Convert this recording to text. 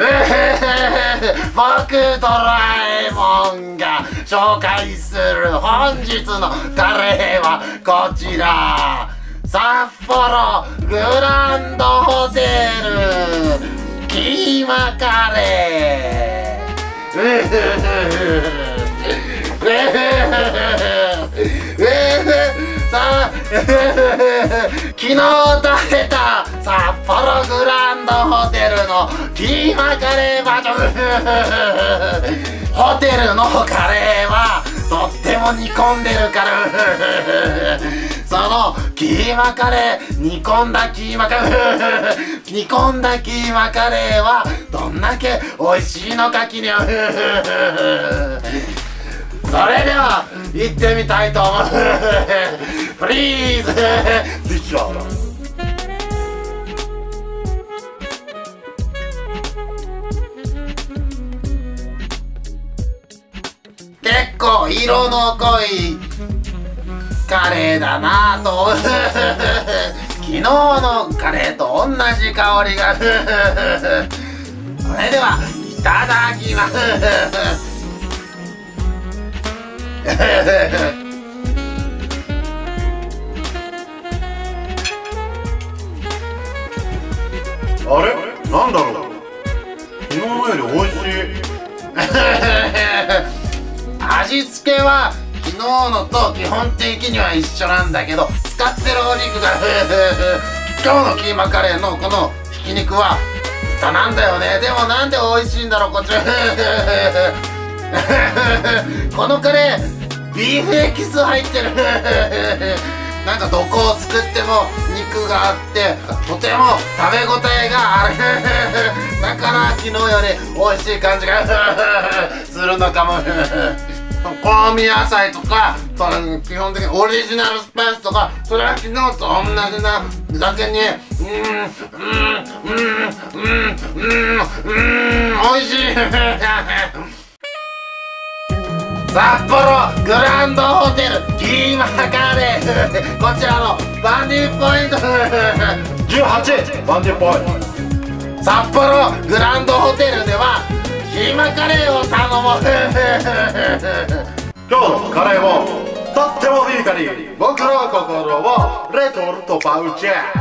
僕ドラえもんが紹介する本日のカレーはこちら。札幌グランドホテル。キーマカレー。さあ 昨日食べた札幌グランのキーマカレーバージョンホテルのカレーはとっても煮込んでるから。そのキーマカレー煮込んだキーマカレー。煮込んだキーマカレーはどんだけ美味しいのか気にそれでは行ってみたいと思う。プリーズでしょ結構色の濃いカレーだなと。昨日のカレーと同じ香りが。それではいただきます。あれ？なんだろう？昨日のより美味しい味付けは昨日のと基本的には一緒なんだけど使ってるお肉が今日のキーマカレーのこのひき肉は豚なんだよね。でもなんで美味しいんだろうこっち。このカレービーフエキス入ってる。なんかどこを作っても肉があってとても食べ応えがある。だから昨日より美味しい感じが。する野菜とかその基本的にオリジナルスパイスとかそれは昨日と同じなだけにうんうんうんうんうんうん美味しい札幌グランドホテルキーマカレーこちらのバンディポイント18バンディポイント札幌グランドホテルではキーマカレーを頼もう今日のカレーもとってもいいカリー僕の心をレトルトパウチェ